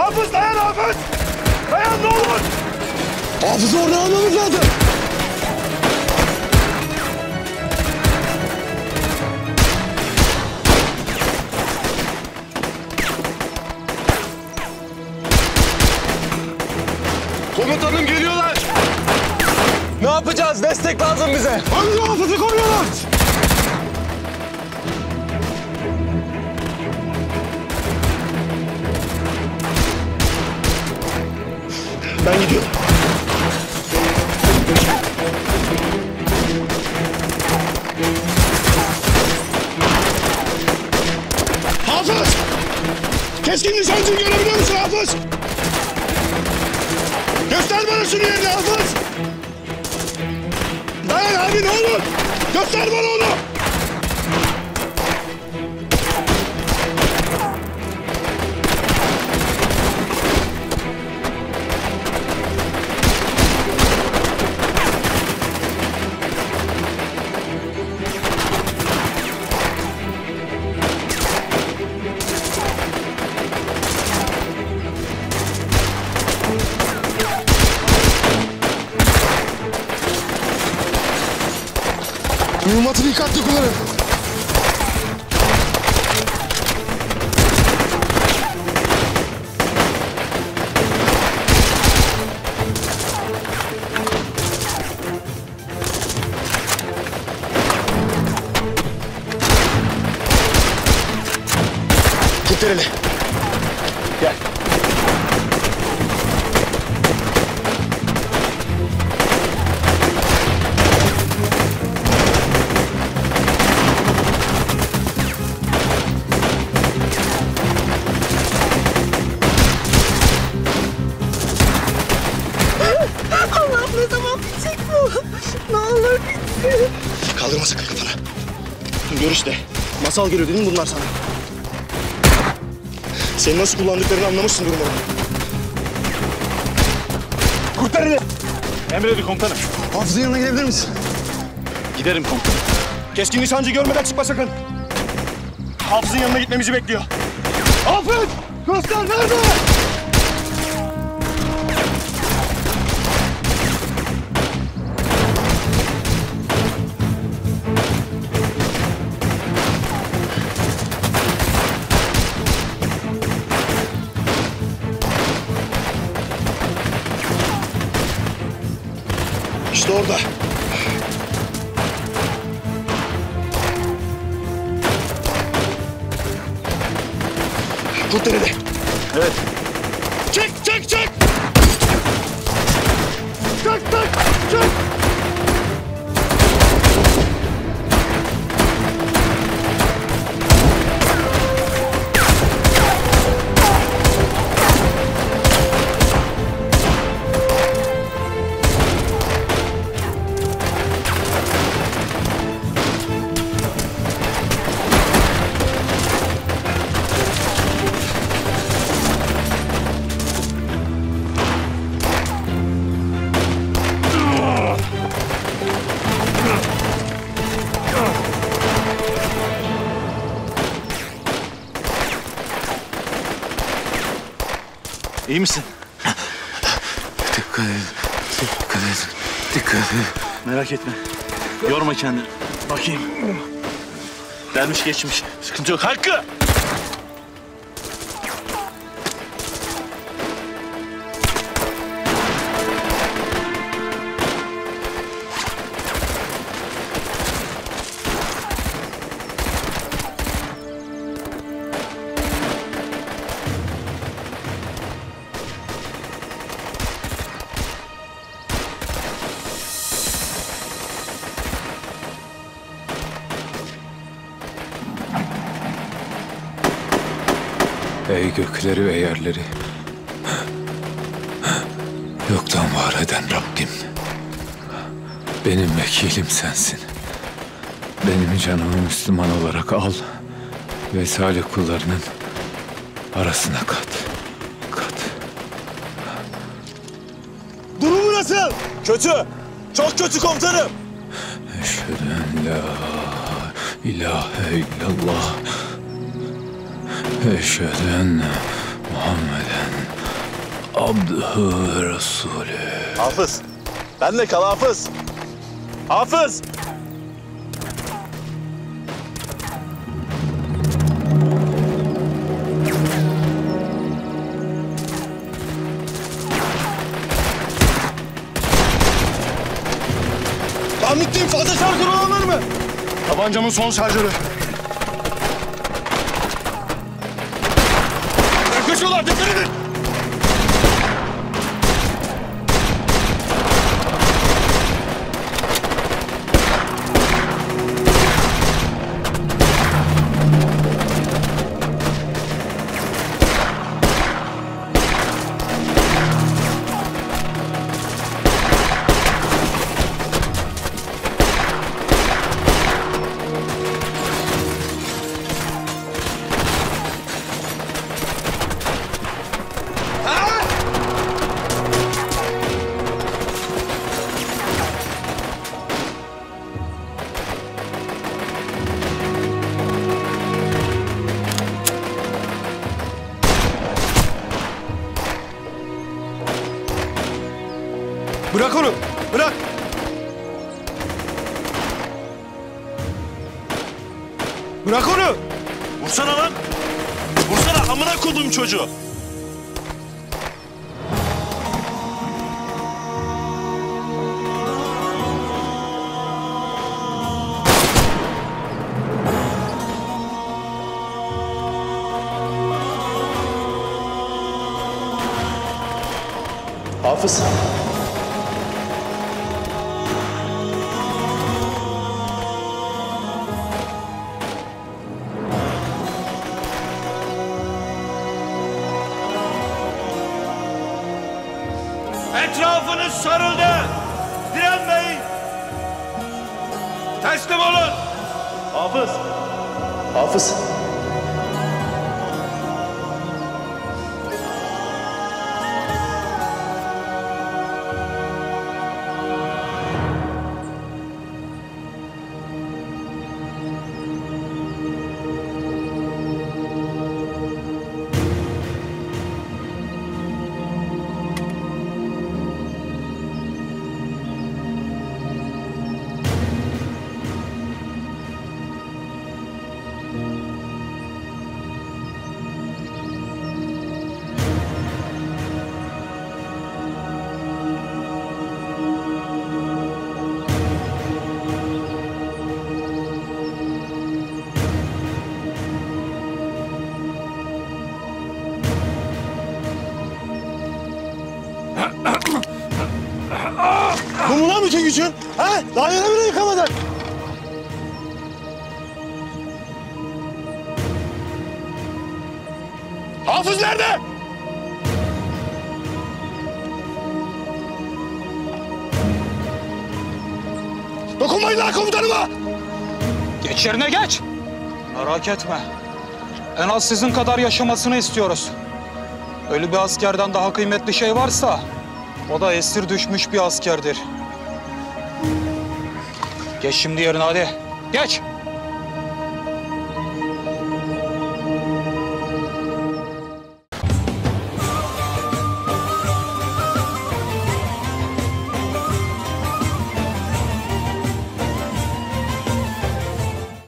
Hafız dayan Hafız! Dayan ne olur! Hafızı oradan almamız lazım. Hafız! Keskin nişancıyı görebiliyor musun Hafız? Göster bana şunu yerini Hafız! Dayan abi ne olur! Göster bana onu! お祭りかってくなるや Masal geliyor dedim bunlar sana. Seni nasıl kullandıklarını anlamışsındır umarım. Kurtar eli. Emredin komutanım. Hafızın yanına gidebilir misin? Giderim komutanım. Keskin nişancı görmeden çıkma sakın. Hafızın yanına gitmemizi bekliyor. Hafız! Göster nerede? İşte orada. Kurtar eli. Evet. İyi misin? Dikkat et. Dikkat et. Dikkat et. Merak etme. Yorma kendini. Bakayım. Gelmiş geçmiş. Sıkıntı yok. Hakkı! Ey gökleri ve yerleri yoktan var eden Rabbim. Benim vekilim sensin. Benim canımı Müslüman olarak al ve salih kullarının arasına kat. Kat. Durumu nasıl? Kötü. Çok kötü komutanım. Eşhedü en la ilahe illallah. Eşhedü enne Muhammeden abduhu ve resulü. Hafız. Ben de kal Hafız. Hafız. Bittim fazla şarjör olan var mı? Tabancamın son şarjörü. Yaklaşıyorlar dikkat edin. Bırak onu. Bırak. Bırak onu. Vursana lan. Vursana amına koduğum çocuğu. Hafız. Etrafınız sarıldı. Direnmeyin. Teslim olun. Hafız. Hafız. Bu mu lan bütün gücün? Ha? Daha yere bile yıkamadın. Hafız nerede? Dokunmayın lan komutanıma! Geç yerine geç. Merak etme. En az sizin kadar yaşamasını istiyoruz. Ölü bir askerden daha kıymetli şey varsa o da esir düşmüş bir askerdir. Geç şimdi yerine hadi. Geç.